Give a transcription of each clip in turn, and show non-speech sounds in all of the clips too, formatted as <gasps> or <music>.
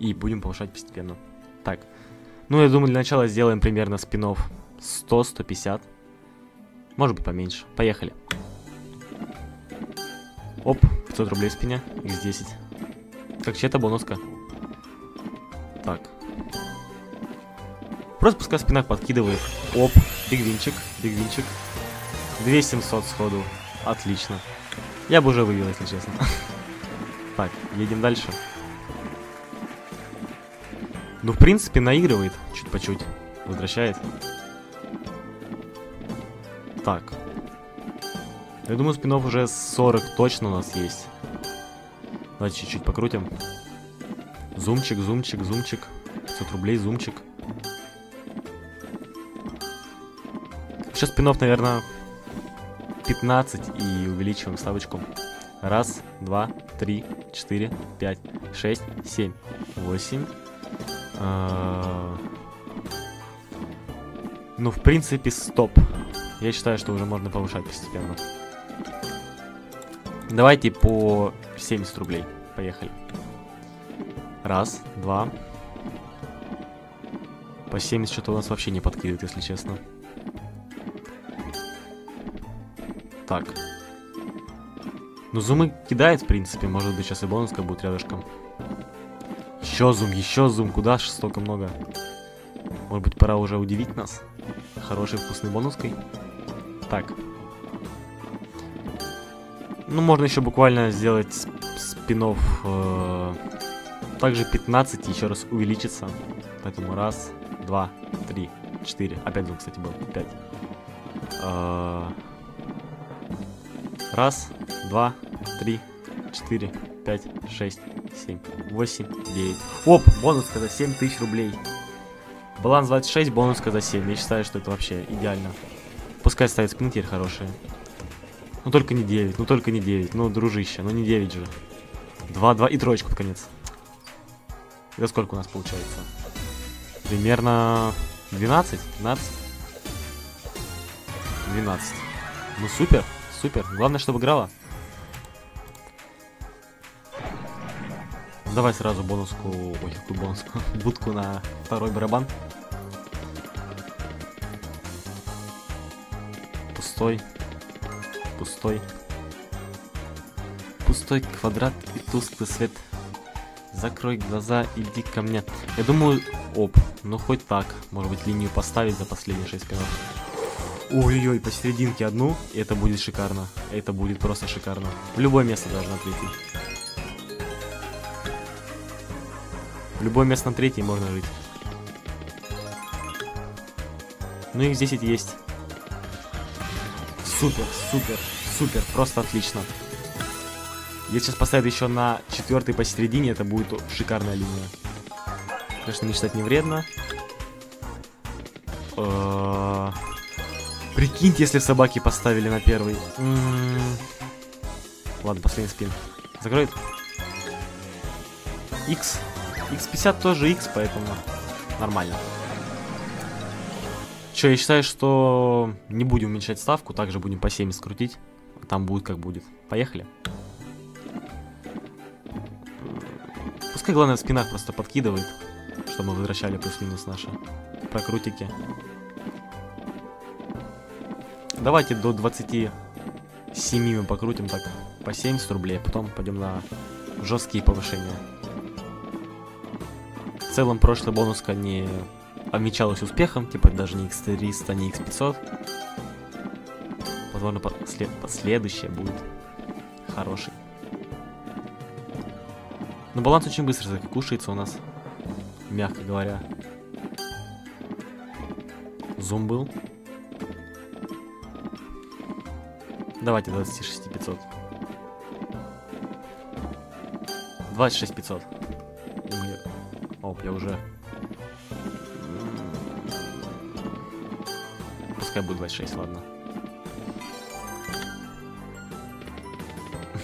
И будем повышать постепенно. Так. Ну, я думаю, для начала сделаем примерно спинов 100-150. Может быть, поменьше. Поехали. Оп, 500 рублей спине. X10. Так, чья-то бонуска. Так. Просто пускай спинах подкидывает. Оп, бигвинчик, бигвинчик. 2700 сходу. Отлично. Я бы уже вывел, если честно. <laughs> Так, едем дальше. Ну, в принципе, наигрывает чуть по чуть. Возвращает. Так. Я думаю, спинов уже 40 точно у нас есть. Давайте чуть-чуть покрутим. Зумчик, зумчик, зумчик. 500 рублей, зумчик. Сейчас спинов, наверное, 15 и увеличиваем ставочку. Раз, два, три, четыре, пять, шесть, семь, восемь. А, ну, в принципе, стоп. Я считаю, что уже можно повышать постепенно. Давайте по 70 рублей. Поехали. Раз, два. По 70 что-то у нас вообще не подкидывает, если честно. Так. Ну, зумы кидает, в принципе. Может быть, сейчас и бонуска будет рядышком. Еще зум, еще зум. Куда ж столько много? Может быть, пора уже удивить нас? Хорошей вкусной бонуской. Так. Ну, можно еще буквально сделать спинов э, также 15 еще раз увеличится. Поэтому раз, два, три, четыре. Опять зум, кстати, был. Пять. Э, раз, два, три, четыре, пять, шесть, семь, восемь, девять. Оп, бонус когда 7 тысяч рублей. Баланс 26, бонус когда 7. Я считаю, что это вообще идеально. Пускай ставит спин теперь хорошие. Ну только не 9, ну только не 9. Ну, дружище, ну не 9 же. 2, 2 и троечку под конец. Это сколько у нас получается? Примерно 12? 12? 12. Ну супер, супер. Главное, чтобы играла. Давай сразу бонуску, ой, какую бонуску, <laughs> будку на второй барабан. Пустой, пустой, пустой квадрат и тусклый свет. Закрой глаза, иди ко мне. Я думаю, оп, ну хоть так. Может быть линию поставить за последние 6 минут. Ой-ой-ой, посерединке одну, это будет шикарно. Это будет просто шикарно. В любое место даже на любое место на третий можно жить. Ну их 10 есть. Супер, супер, супер, просто отлично. Если сейчас поставить еще на четвертый посередине, это будет шикарная линия. Конечно, мечтать не вредно. Э, прикиньте, если собаки поставили на первый. М-м-м. Ладно, последний спин. Закроет. X. X50 тоже X, поэтому нормально. Че, я считаю, что не будем уменьшать ставку, также будем по 70 крутить. Там будет как будет. Поехали. Пускай главное в спинах просто подкидывает, чтобы мы возвращали плюс-минус наши прокрутики. Давайте до 27 мы покрутим так по 70 рублей, а потом пойдем на жесткие повышения. В целом прошлый бонуска не отмечалась успехом, типа даже не x300, не x500. Возможно, послед... последующее будет хороший. Но баланс очень быстро кушается у нас, мягко говоря. Зум был. Давайте 26 500. 26 500. Оп, я уже... Пускай будет 26, ладно.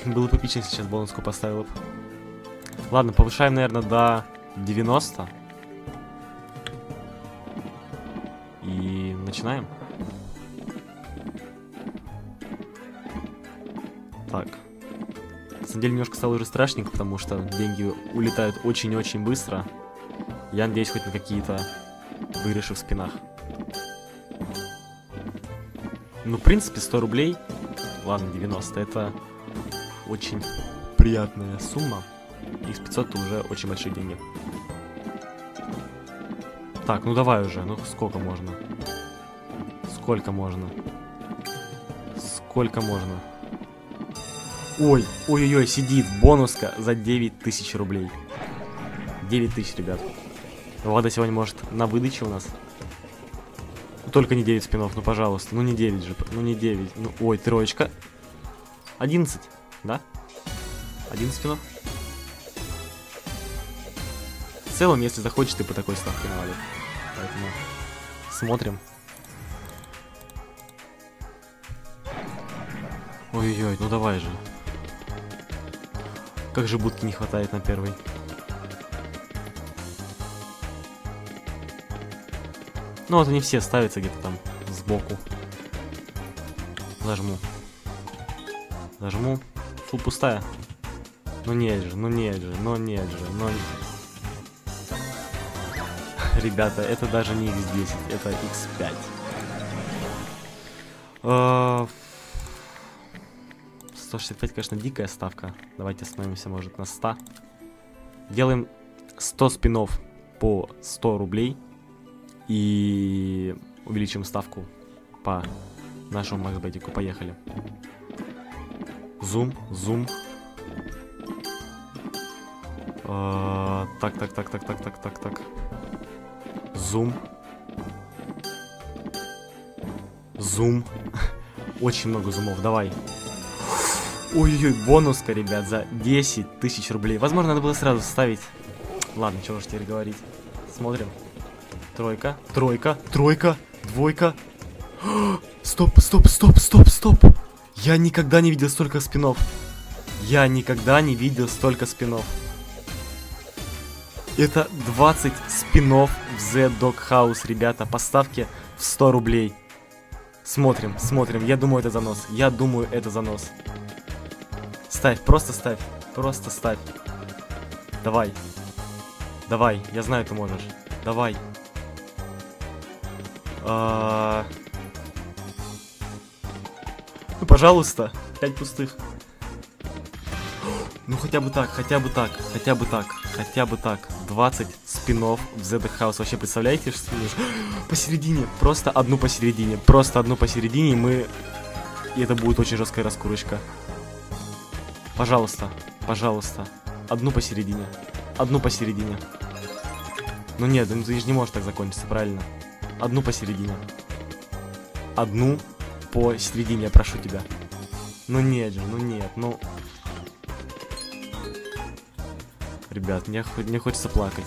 <laughs> Было бы эпично, если сейчас бонуску поставил бы. Ладно, повышаем, наверное, до 90. И начинаем. Так. самом деле немножко стало уже страшненько, потому что деньги улетают очень-очень быстро. Я надеюсь хоть на какие-то выигрыши в спинах. Ну, в принципе, 100 рублей, ладно, 90, это очень приятная сумма. X500 это уже очень большие деньги. Так, ну давай уже, ну сколько можно? Сколько можно? Сколько можно? Ой, ой-ой-ой, сидит бонуска за 9 тысяч рублей. 9 тысяч, ребят. Влада сегодня может на выдаче у нас. Только не 9 спинов, ну пожалуйста. Ну не 9 же, ну не 9. Ну, ой, троечка. 11, да? 11 спинов. В целом, если захочешь, ты по такой ставке навалит. Поэтому смотрим. Ой-ой-ой, ну давай же. Как же будки не хватает на первый. Ну вот они все ставятся где-то там сбоку. Зажму. Зажму. Фу, пустая. Ну нет же, ну нет же, ну нет же, ну... <laughs> Ребята, это даже не x10, это x5. Uh, 165, конечно, дикая ставка. Давайте остановимся, может, на 100. Делаем 100 спинов по 100 рублей. И увеличим ставку по нашему максбетику. Поехали. Зум, зум. Uh, так, так, так, так, так, так, так, так. Зум. Зум. <laughs> Очень много зумов, давай. Ой-ой-ой, бонуска, ребят, за 10 тысяч рублей. Возможно, надо было сразу ставить. Ладно, чего уж теперь говорить. Смотрим. Тройка, тройка, тройка, двойка. <gasps> Стоп, стоп, стоп, стоп, стоп. Я никогда не видел столько спинов. Я никогда не видел столько спинов. Это 20 спинов в The Dog House, ребята. Поставки в 100 рублей. Смотрим, смотрим. Я думаю, это занос. Я думаю, это занос. Ставь, просто ставь. Просто ставь. Давай. Давай, я знаю, ты можешь. Давай. А... Ну, пожалуйста. Пять пустых. <gasps> Ну, хотя бы так, хотя бы так, хотя бы так, хотя бы так. 20 спинов в ZD House. Вообще, представляете, что <gasps> посередине? Просто одну посередине. Просто одну посередине, и мы... И это будет очень жесткая раскурочка. Пожалуйста, пожалуйста. Одну посередине. Одну посередине. Ну нет, ну ты же не можешь так закончиться, правильно? Одну посередине. Одну посередине, я прошу тебя. Ну нет же, ну нет, ну... Ребят, мне, мне хочется плакать.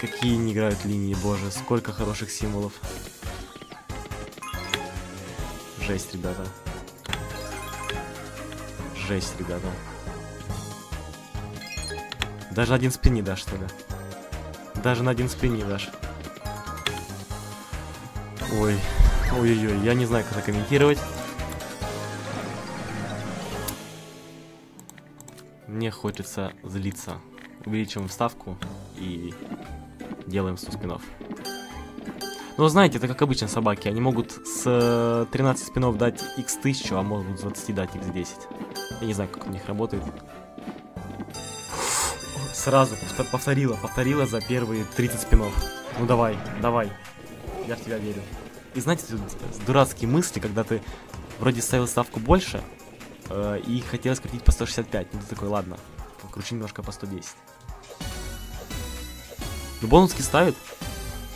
Какие не играют линии, боже, сколько хороших символов. Жесть, ребята. Жесть, ребята. Даже один спин не дашь, что ли? Даже на один спин не дашь. Ой, ой-ой-ой, я не знаю, как это комментировать. Мне хочется злиться. Увеличиваем ставку и делаем 100 спинов. Ну, знаете, это как обычно собаки. Они могут с 13 спинов дать x1000, а могут с 20 дать x10. Я не знаю, как у них работает. Сразу повторила, повторила за первые 30 спинов. Ну давай, давай. Я в тебя верю. И знаете, дурацкие мысли, когда ты вроде ставил ставку больше, э, и хотелось крутить по 165. Ну ты такой, ладно, покручу немножко по 110. Ну бонуски ставит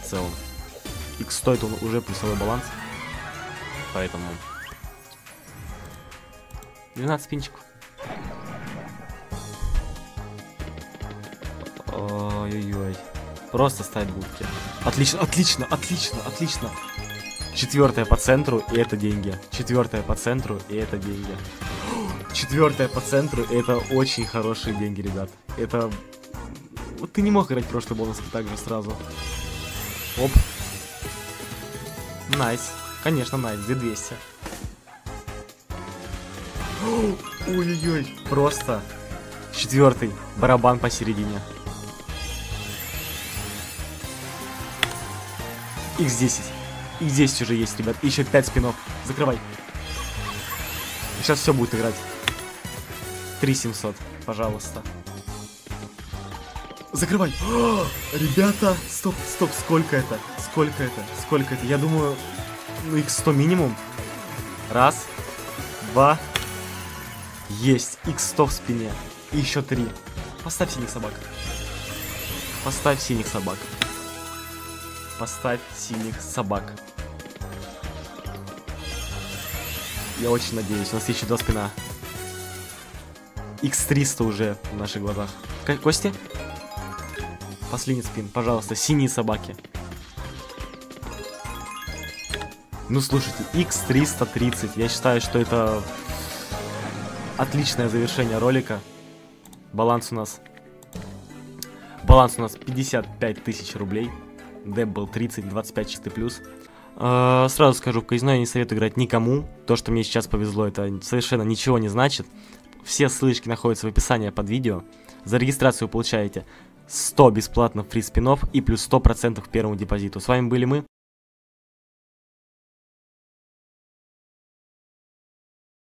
в целом. X стоит он уже плюсовой баланс. Поэтому 12 пинчиков. Ой-ой-ой. Просто ставить будки. Отлично, отлично, отлично, отлично. Четвертая по центру, и это деньги. Четвертая по центру, и это деньги. <gasps> Четвертая по центру, и это очень хорошие деньги, ребят. Это... Вот ты не мог играть прошлый бонус так же сразу. Оп. Nice. Конечно, nice. 2200. <gasps> Ой-ой-ой, просто. Четвертый, барабан посередине. X10. X10 уже есть, ребят. Еще 5 спинов. Закрывай. Сейчас все будет играть. 3700, пожалуйста. Закрывай. О, <gasps> ребята, стоп, стоп, сколько это? Сколько это? Сколько это? Я думаю, ну x100 минимум. Раз, два. Есть, x100 в спине. И еще три. Поставь синих собак. Поставь синих собак. Поставь синих собак. Я очень надеюсь, у нас еще два спина. X300 уже в наших глазах. К Кости? Последний спин, пожалуйста, синие собаки. Ну слушайте, X330, я считаю, что это отличное завершение ролика. Баланс у нас... Баланс у нас 55 тысяч рублей. Деп был 30, 25 чистый плюс. Э, сразу скажу, в казино я не советую играть никому. То, что мне сейчас повезло, это совершенно ничего не значит. Все ссылочки находятся в описании под видео. За регистрацию получаете 100 бесплатно фри спинов и плюс 100% к первому депозиту. С вами были мы.